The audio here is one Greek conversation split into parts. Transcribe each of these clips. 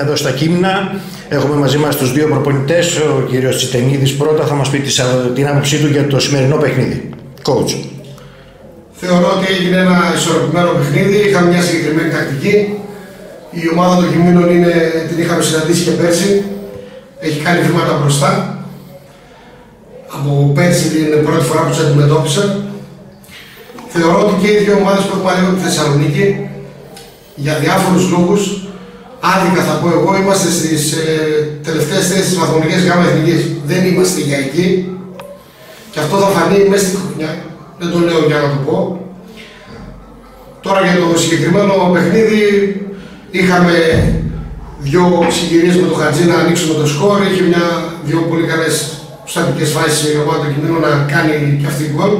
εδώ στα Κίμνα. Έχουμε μαζί μας τους δύο προπονητές. Ο κύριος Τσιτενίδης πρώτα θα μας πει την άποψή του για το σημερινό παιχνίδι. Coach. Θεωρώ ότι έγινε ένα ισορροπημένο παιχνίδι. Είχαμε μια συγκεκριμένη τακτική. Η ομάδα των Κιμήνων είναι, την είχαμε συναντήσει και πέρσι. Έχει κάνει βήματα μπροστά. Από πέρσι την πρώτη φορά που τους αντιμετώπισα. Θεωρώ ότι και οι δύο ομάδες που έχουμε ανέβει τη Θεσσαλονίκη για διάφορους λόγους, άδικα θα πω εγώ, είμαστε στις ε, τελευταίες θέσεις της βαθμολογία γάμα εθνικής. Δεν είμαστε για εκεί. Και αυτό θα φανεί μέσα στην χρονιά. Δεν το λέω για να το πω. Τώρα για το συγκεκριμένο παιχνίδι είχαμε δύο συγκυρίες με το Χατζή να ανοίξουμε το σκορ. Είχε μια, δύο πολύ καλές στατικές φάσεις η ομάδα του κειμένου να κάνει και αυτή γκολ.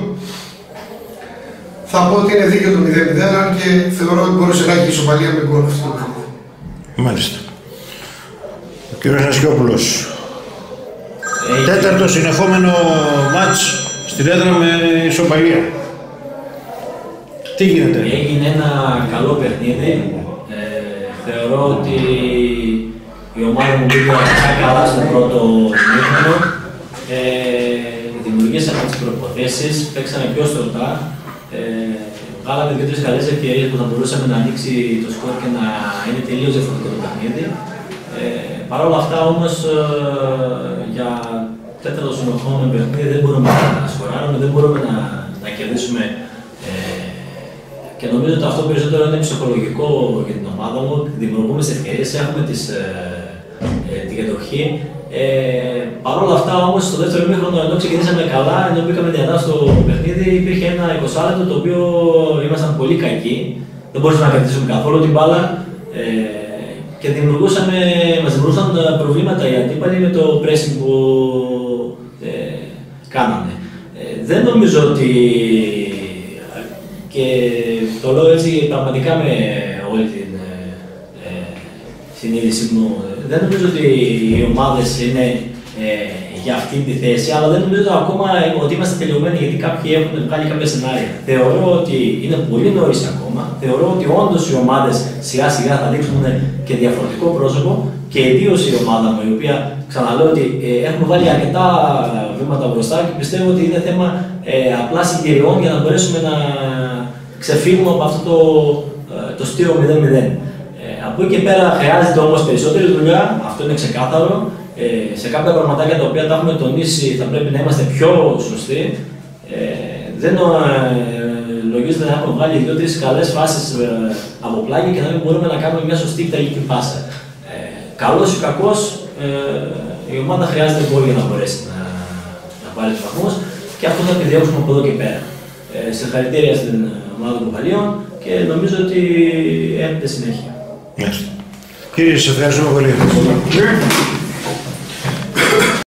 Θα πω ότι είναι δίκαιο το 0-0, αν και θεωρώ ότι μπορούσε να έχει ισοπαλία με γκολ αυτό το παιχνίδι. Μάλιστα. Ο κ. Νασιόπουλος. Τέταρτο συνεχόμενο μάτς στην έδρα με ισοπαλία. Τι γίνεται; Έγινε ένα καλό παιχνίδι. Ε, θεωρώ ότι η ομάδα μου πήγε αρκετά καλά στο πρώτο μήχρονο. Ε, δημιουργήσαμε τις προποθέσεις, παίξαμε πιο στρωτά. Ε, βγάλαμε δύο-τρεις καλές ευκαιρίες που θα μπορούσαμε να ανοίξει το σκορ και να είναι τελείως διαφορετικό το παιχνίδι. Ε, Παρ' όλα αυτά όμως ε, για τέταρτο συνεχόμενο παιχνίδι δεν μπορούμε να σκοράρουμε, δεν μπορούμε να, να κερδίσουμε. Ε, και νομίζω ότι αυτό περισσότερο είναι ψυχολογικό για την ομάδα μου. Δημιουργούμε τις ευκαιρίες, έχουμε τις, ε, ε, την κατοχή. Ε, Παρ' όλα αυτά όμως, στο δεύτερο μήχρονο, ενώ ξεκινήσαμε καλά, ενώ μπήκαμε δυνατά στο παιχνίδι, υπήρχε ένα 20 λεπτό το οποίο ήμασταν πολύ κακοί. Δεν μπορούσαμε να κρατήσουμε καθόλου την μπάλα. Ε, και δημιουργούσαμε, μας δημιουργούσαν προβλήματα οι αντίπαλοι με το pressing που ε, κάνανε. Ε, δεν νομίζω ότι, και το λέω έτσι πραγματικά με όλη την ε, ε συνείδηση μου, δεν νομίζω ότι οι ομάδες είναι ε, για αυτή τη θέση, αλλά δεν νομίζω ακόμα ότι είμαστε τελειωμένοι γιατί κάποιοι έχουν βγάλει κάποια σενάρια. Θεωρώ ότι είναι πολύ νωρίς ακόμα. Θεωρώ ότι όντως οι ομάδες σιγά σιγά θα δείξουν και διαφορετικό πρόσωπο και ιδίως η ομάδα μου, η οποία ξαναλέω ότι ε, έχουμε βάλει αρκετά βήματα μπροστά και πιστεύω ότι είναι θέμα ε, απλά συγκυριών για να μπορέσουμε να ξεφύγουμε από αυτό το, ε, το στήρο 0-0. Ε, από εκεί και πέρα χρειάζεται όμως περισσότερη δουλειά, αυτό είναι ξεκάθαρο. Ε, σε κάποια πραγματάκια τα οποία τα έχουμε τονίσει θα πρέπει να είμαστε πιο σωστοί. Ε, δεν ε, λογίζεται να έχουμε βγάλει δύο-τρει καλές φάσεις ε, από πλάγι και να μην μπορούμε να κάνουμε μια σωστή τελική πάσα. Ε, Καλός ή κακός, ε, η ομάδα χρειάζεται πολύ για να μπορέσει να, να πάρει τους βαθμούς και αυτό θα επιδιώξουμε από εδώ και πέρα. Ε, συγχαρητήρια στην ομάδα των Βαλίων και νομίζω ότι έρχεται συνέχεια. Κύριε, σα ευχαριστούμε πολύ.